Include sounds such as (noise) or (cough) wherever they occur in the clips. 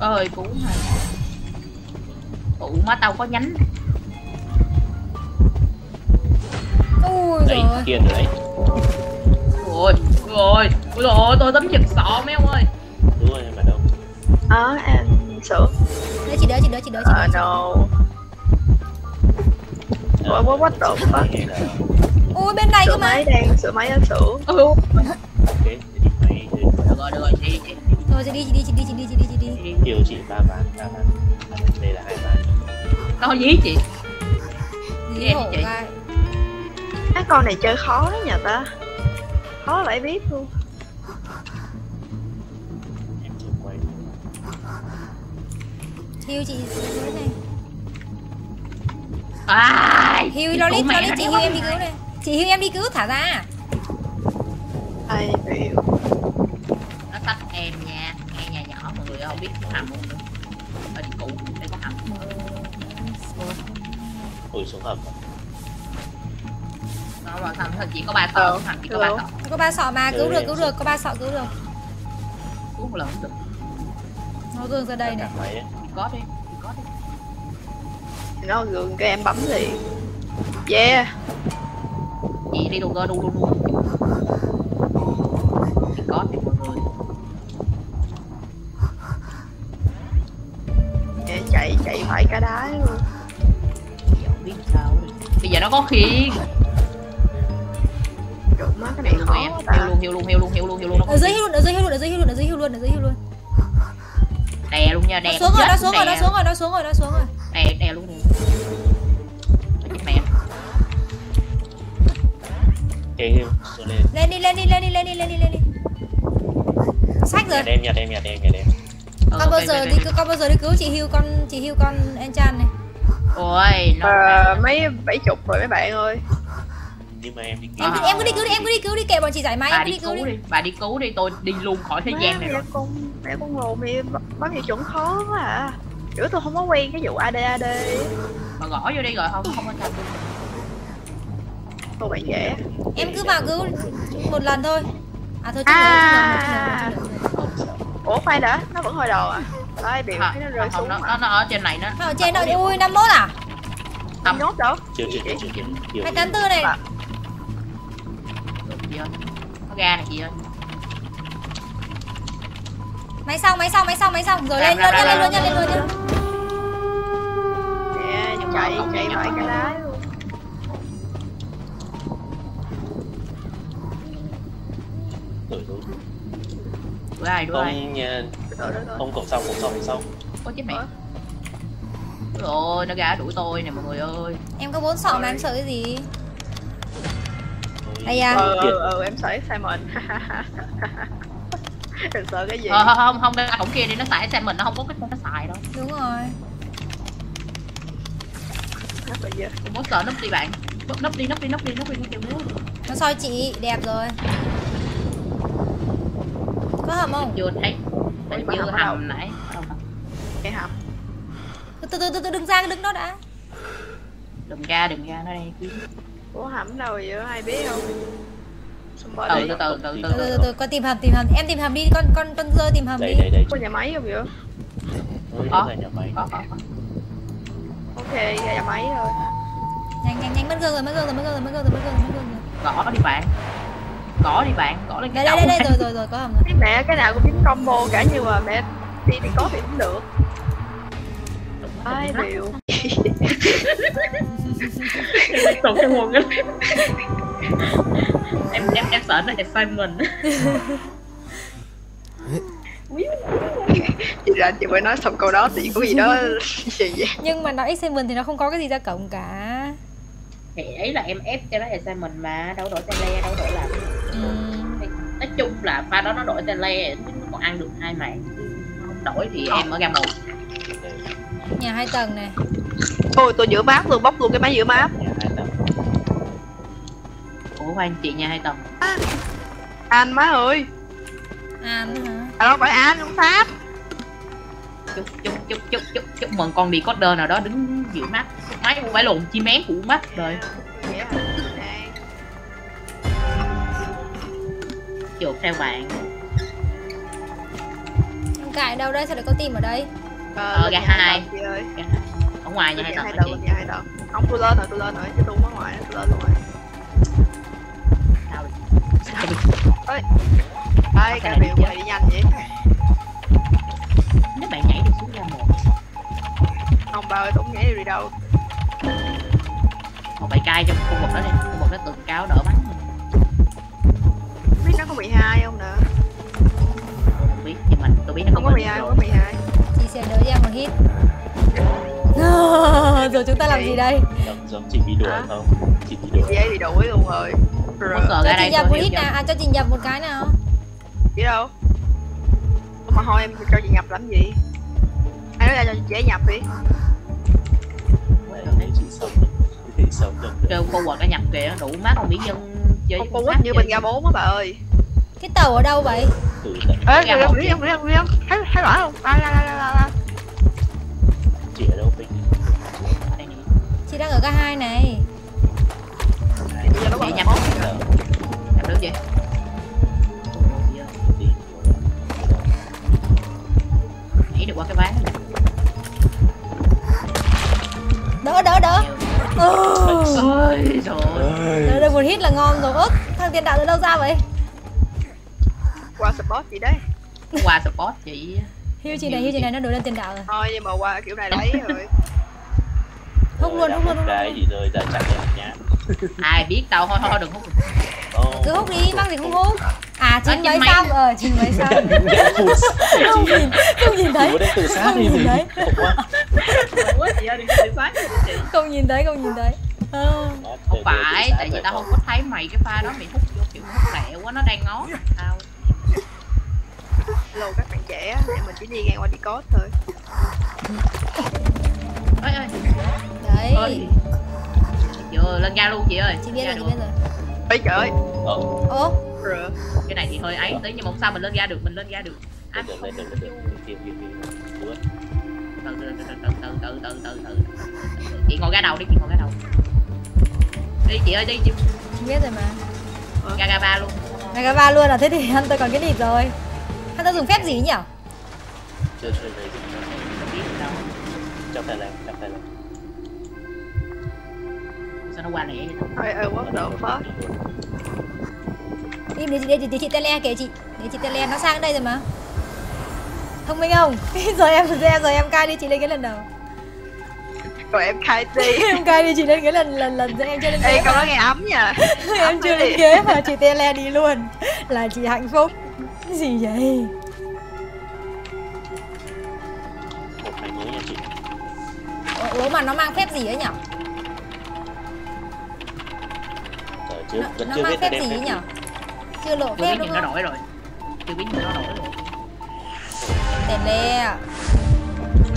ơi cú này ủ má tao có nhánh ui đấy rồi kia rồi đấy rồi rồi rồi tôi tấm giật sọ mấy ông ơi đúng rồi ở đâu Ờ, em sửa. Đỡ chị đỡ chị đỡ chị đỡ chị Ờ, đỡ no. Ủa, what, what the fuck? Là ui bên này Sửa cơ mà máy đang, sửa máy đang sửa. ừ. ok được rồi được rồi chị chị rồi chị đi chị đi chị đi chị đi chị đi. Chị đi kêu chị ba ván ba ván đây là hai ván nó dí chị. Dí Em hổ chị. gai Cái con này chơi khó đó nhà ta. Khó phải biết luôn. em chưa quay. Hiu chị dưới này ai! Hiu lo lít Cứu lo mẹ lít chị hiu em đi cứu này chị hiu em đi cứu thả ra. Ai biểu. Không biết hầm ở đi cũ đây có hầm ủi xuống hầm à? nó mà thằng chỉ có ba sọ Ờ, thằng chỉ có ba sọ có ba sọ mà cứu Ừ, được cứu được có ba sọ cứu được. Cứu một lần cũng được. Nó gương ra đây này có đi có đi. Nó gượng cái em bấm liền. Yeah. chị đi đu cơ đu đu đu có Trộm má cái này khó em hiu luôn hiu luôn hiu luôn hiu luôn hiu luôn nó có ở dưới hiu luôn ở dưới hiu luôn ở dưới hiu luôn ở dưới hiu luôn ở dưới hiu luôn. Đè luôn nha đè xuống rồi nó xuống rồi nó xuống rồi nó xuống rồi nó xuống rồi. Đè đè luôn. Ê, hiu, xuống lên. Lên đi lên đi lên đi lên đi lên đi lên đi. Sách rồi. Nhà đen nhà đen nhà đen nhà đen Ờ, con bao giờ đi con bao giờ đi cứu chị hiu con chị hiu con enchan này ôi nó Ờ, mấy bảy chục rồi mấy bạn ơi. nhưng mà em đi em, À. em cứ đi cứu đi em cứ đi cứu đi kệ bọn chị giải máy bà em cứ đi đi cứu cứu đi đi bà đi cứu đi tôi đi luôn khỏi thế gian này rồi mẹ con mẹ con rồ mẹ bấm vào chuẩn khó quá à. Kiểu tôi không có quen cái vụ AD AD. mà gõ vô đi rồi không không có sao Cô bạn dễ. em cứ vào cứu một lần thôi à thôi chứ À. nữa Ủa khoan đã, nó vẫn hồi đầu à? Ai à, thấy nó rơi không, xuống nó, mà. nó, nó ở trên này nó. Nó ở trên đó ui năm mốt à? Không nhốt đâu. chưa chưa chưa chưa chưa. Hai tám tư này. Nó ra này chị ơi. Máy xong máy xong máy xong máy xong. Rồi lên luôn nha lên luôn nha lên luôn nha Nhưng mà chạy chạy không cái đá luôn. Đuổi ai đuổi ai không nhà rồi rồi. không cổng sau cổng sau cổng sau có chết mẹ rồi nó ra đuổi tôi nè mọi người ơi em có bốn sọ mà em sợ cái gì Ôi, Ây da. Ờ Kiệt. ờ ờ em sợ Simon. (laughs) em sợ cái gì? ờ, không không không ra cổng kia đi nó xài mình nó không có cái con nó xài đâu đúng rồi Hết rồi giờ. không có sợ núp đi bạn núp núp đi núp đi núp đi núp đi núp đi núp đi nó soi chị đẹp rồi có hầm không? Chưa thấy. Bà chưa hầm hầm nãy? Cái hầm. từ từ từ từ đừng ra đứng đó đã. Đừng ra đừng ra nó đây kiếm Ủa hầm đâu vậy? Ai biết không? Từ từ từ từ từ từ từ từ con tìm hầm tìm hầm. Em tìm hầm đi con con con rơi tìm hầm đây đi. đây đây. Có nhà máy không vậy? Có. là nhà máy. Có có. Ok, ra nhà máy thôi. nhanh nhanh nhanh mất gương rồi mất gương rồi mất gương rồi mất gương rồi mất gương rồi mất gương rồi. Gõ đi bạn gõ đi bạn gõ lên cái đây đây đầu. đây đây rồi rồi rồi có hầm rồi. Cái mẹ cái nào cũng dính combo cả nhưng mà mẹ đi thì có thì cũng được. Ai biểu. tụt cái quần á em em em sợ nó đẹp sai mình. Chị ra chị mới nói xong câu đó thì có gì đó gì vậy? nhưng mà nói X7 thì nó không có cái gì ra cổng cả. Thì ấy là em ép cho nó mình mà đâu đổi tay le đâu đổi làm chung là pha đó nó đổi tay le nó còn ăn được hai mạng không đổi thì em ở ga một. Nhà hai tầng này Thôi tôi giữ map luôn, bóc luôn cái máy giữ map. nhà hai tầng. Ủa khoan chị nhà hai tầng. Anh má ơi. an hả? À đâu phải anh, không pháp. chúc chúc chúc chúc chúc chúc mừng con decoder nào đó đứng giữ mắt máy của phải lùn chi mén của mắt rồi chuột theo bạn. Cài đâu đây? Sao lại có tim ở đây? Ờ, lên gà nhà hai. ơi ở ngoài nhà hai tầng hai tầng hai không tôi lên rồi tôi lên rồi chứ tôi ở ngoài tôi lên luôn rồi. Sao đi sao đi đây Cái biểu này đi nhanh vậy. Nếu bạn nhảy được xuống ra một. Không bao ơi tôi không nhảy được đi đâu? Một bài cay trong khu vực đó đi. Khu vực đó tường cao đỡ bắn có 12 không nè? Tôi không biết nhưng mà tôi biết nó không có bao 12 nhiêu không có 12 Chị sẽ đỡ cho em một hit. (laughs) Rồi chúng ta làm gì đây? Giống chị bị đuổi không? Chị bị đuổi. Chị ấy bị đuổi luôn rồi. Cờ Cho ra chị đây nhập một hit nào. À cho chị nhập một cái nào. Chị đâu. Mà thôi em cho chị nhập làm gì? Ai nói ra cho chị ấy nhập đi. Chị sống được. Kêu cô quật đã nhập kìa. Đủ má con mỹ nhân chơi không con có pháp quýt như bình ga 4 á bà ơi Cái tàu ở đâu vậy? Ê chị. người em người em thấy thấy rõ không? La la la la la chị ở đâu nè. Chị đang ở ga hai này. Bây giờ nó mốt nhập được đi nhảy được qua cái ván Đỡ đỡ đỡ. Ôi trời ơi. Đỡ. Được một hit là ngon rồi. Út thằng tiền đạo từ đâu ra vậy qua support chị đấy. Qua support chị. Hiêu chị này hiêu chị này nó đổi lên tiền đạo rồi. Thôi nhưng mà qua kiểu này lấy (laughs) rồi. Hút luôn hút luôn hút cái gì rơi ra chặn em nhá ai biết đâu thôi thôi đừng hút. Cứ hút đi mắc gì không hút. À chín chín mấy xong Ờ chín mấy xong Không chị nhìn Không nhìn thấy. Không nhìn thấy. Chị Không nhìn thấy không nhìn thấy. Ờ. không phải tại vì tao không có thấy mày cái pha đó mày hút vô kiểu hút lẹ quá nó đang ngó. Tao lô các bạn trẻ để mình chỉ đi ngang qua đi code thôi. Ơi ơi Đấy. Ơi chưa lên ga luôn chị ơi. Chị biết Ra rồi chị được. biết rồi. Ê trời ơi. Ờ, Ố rồi cái này thì hơi ấy tí nhưng mà không sao mình lên ga được mình lên ga được. À, được lên được lên được từ từ từ từ. Từ từ từ từ từ chị ngồi ga đầu đi chị ngồi ga đầu. Đi chị ơi đi chị. Chị biết rồi mà. Ga ga ba luôn. Mày cả ba luôn à? Thế thì (laughs) Hunter còn cái gì rồi Hunter dùng phép gì nhỉ? Chưa chưa thấy gì không biết đâu Trong tay lên Trong tay lên. Sao nó qua lẹ vậy? Ta? ơi quá độ phớt Im để chị, để chị, để chị tele kể chị. Để chị tele nó sang đây rồi mà. Thông minh không? (laughs) Giờ em giờ em, giờ em cai đi chị lên cái lần đầu. Rồi em khai đi. (laughs) Em cai đi chị lên cái lần lần lần em chưa lên ê ghế câu mà. đó nghe ấm nha. (laughs) Em chưa lên ghế mà chị tele đi luôn. Là chị hạnh phúc Cái gì vậy? Một ngày mới nha chị Ủa mà nó mang phép gì ấy nhỉ Giờ chưa Nó, Vẫn nó chưa mang biết phép gì ấy nhỉ Chưa lộ chưa phép đúng nhìn nó không? đổi rồi. Chưa biết nó đổi rồi. Tele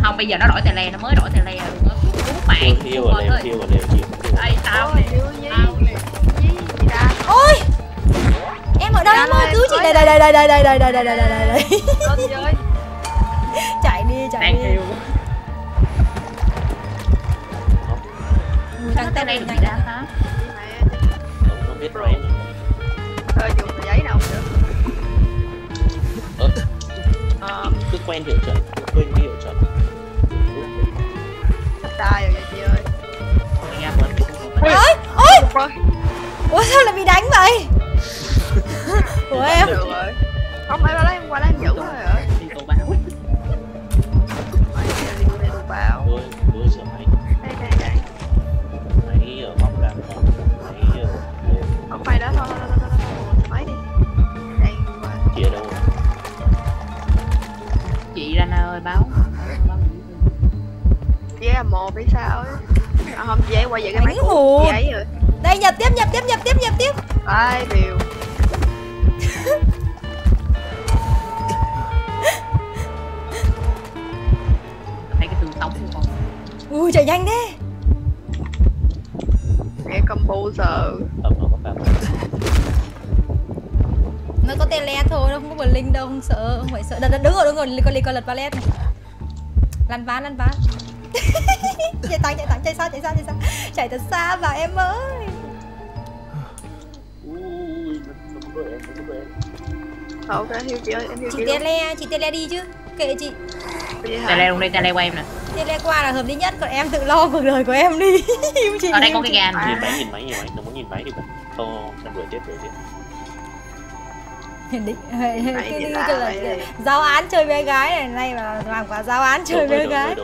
không bây giờ nó đổi tele le nó mới đổi tele le luôn á cứu mạng Yêu ơi. Yêu lều Yêu Ê, tao nè. Tao nè Ôi Em ở đâu em ơi cứu chị. đây đây đây đây đây đây đây đây đây đây đây. Đây (laughs) Chạy đi chạy đi. tele lên chị nhanh đã hả? Không biết rồi ơi dùng giấy nào nữa Ờ, cứ quen hiệu chuẩn Quên cái hiệu chuẩn tai rồi chị ơi. Được. Ôi. Ủa sao lại bị đánh vậy Ủa em được rồi. Không em qua lấy em qua lấy em giữ rồi rồi đi tù báo Mày đi đi đồ báo Đôi đôi sửa máy đây đây đây. Ở móc ra ở lều không phải đó thôi thôi thôi thôi thôi máy đi. Đây qua Chị ở đâu rồi? chị Rana ơi báo. Chị ấy là một hay sao ấy? À, không chị ấy quay về cái máy hụt. chị ấy rồi. Đây nhập tiếp nhập tiếp nhập tiếp nhập tiếp. Ai điều thấy cái tương sống con Ui chạy nhanh thế. Giờ. Ẩm nó có vào Nó có tele thôi nó không có bờ linh đâu không sợ không phải sợ. Đ, đứng rồi đứng rồi con con lật pallet này. Lăn ván lăn ván. (laughs) Chạy thẳng chạy thẳng chạy xa chạy xa chạy xa. Chạy thật xa vào em ơi Đuổi em, đuổi ok hiu chị ơi em hiu chị chị tè luôn. le chị tè le đi chứ. Kệ chị. Tele luôn đi tele qua em nè. Tè le qua là hợp lý nhất còn em tự lo cuộc đời của em đi. Hiu (laughs) chị ở đây có cái chị. ga nè. Nhìn máy nhìn máy nhìn máy đừng muốn nhìn máy đi. Bạn ô xem vừa chết vừa chết (laughs) định hệ- hệ- Phải cái đi là cái là giáo án chơi bé gái này nay là làm quả giáo án chơi bé gái.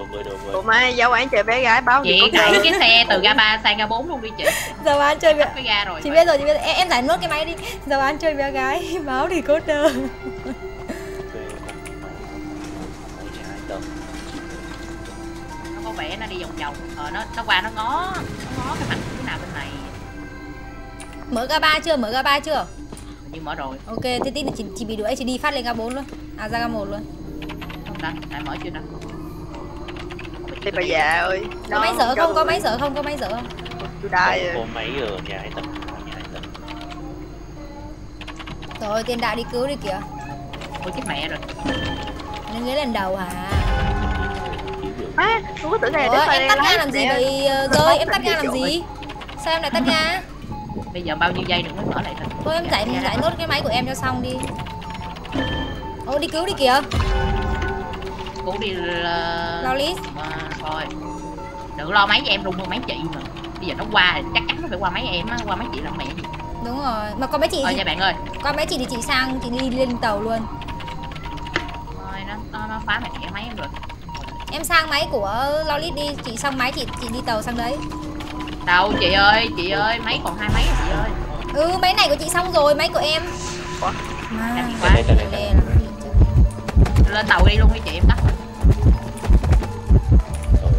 Ủa mai giáo án chờ bé gái báo chị gì có đẩy cái xe từ ga 3 sang ga 4 luôn đi chị. (laughs) Giáo án chơi bé ga rồi chị biết rồi chị biết rồi. em, em giải nốt cái máy đi. Giáo án chơi bé gái (laughs) báo thì cốt đơ nó có vẻ nó đi vòng vòng. Ờ nó nó qua nó ngó nó ngó cái mặt cái nào bên này. Mở ga ba chưa? Mở ga ba chưa nhưng mở rồi. Ok thế tí nữa chị, chị bị đuổi chị đi phát lên ga 4 luôn. À ra ga 1 luôn. Không ta lại mở chưa ta? Thì bà già ơi có máy dở không? có máy dở không? Có máy dở không? Tôi đai rồi có máy ở nhà hai tầng nhà hai tầng rồi tiền đạo đi cứu đi kìa. Ôi chết mẹ rồi. Nên nghĩ lần đầu hả? Má, tôi có tưởng này Ủa, em tắt ga làm gì vậy? Ờ, rơi em tắt ga làm gì? Sao em lại tắt ga bây giờ bao nhiêu giây nữa mới mở lại thôi. Thôi em giải giải nốt cái máy của em cho xong đi. Ô đi cứu đi kìa. Cứu đi là lo list mà thôi. Đừng lo máy cho em rung hơn máy chị mà. Bây giờ nó qua chắc chắn nó phải qua máy em á qua máy chị làm mẹ gì. Đúng rồi mà con mấy chị thôi thì, nha bạn ơi. con mấy chị thì chị sang chị đi lên tàu luôn. Thôi nó nó, nó phá mẹ máy em rồi. Em sang máy của Lolit đi chị xong máy chị chị đi tàu sang đấy đâu chị ơi chị ơi máy còn hai máy rồi chị ơi? Ừ máy này của chị xong rồi máy của em. Đây đây đây đi chứ. lên tàu đi luôn đi chị em tắt. Rồi.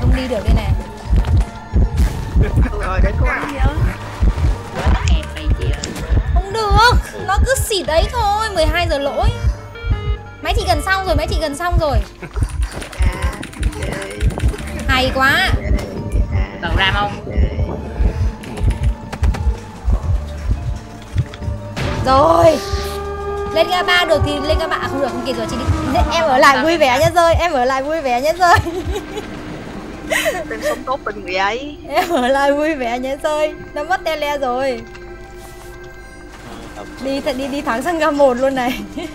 Không đi được đây nè. Rồi không được nó cứ xịt đấy thôi 12 giờ lỗi máy chị gần xong rồi máy chị gần xong rồi. Hay quá. Từ ram không? Rồi. Lên ga ba được thì lên ga ba à, không được không kịp rồi chị đi. Em ở lại vui vẻ nhá rơi em ở lại vui vẻ nhá rơi (laughs) Em sống tốt tình người ấy. Em ở lại vui vẻ nhá rơi nó mất tele rồi. Đi thật đi đi thẳng sang ga một luôn này (laughs)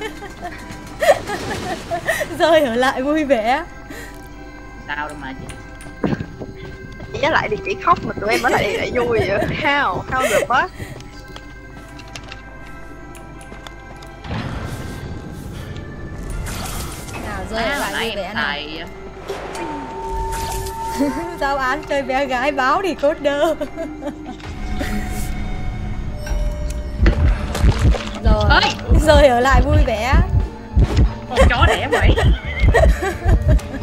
(laughs) rơi ở lại vui vẻ. Sao đâu mà chị? Chị với lại thì chị khóc mà tụi em ở lại thì lại vui vậy. How? How the fuck? nào rơi Má, lại vui vẻ nào? xài (laughs) giao án chơi bé gái báo thì cốt đơ. Rồi ơi rơi ở lại vui vẻ con chó đẻ vậy. (laughs)